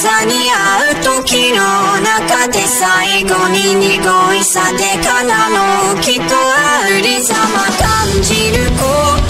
座に会う時の中で最後に濁いさでかなのきっとありざま感じること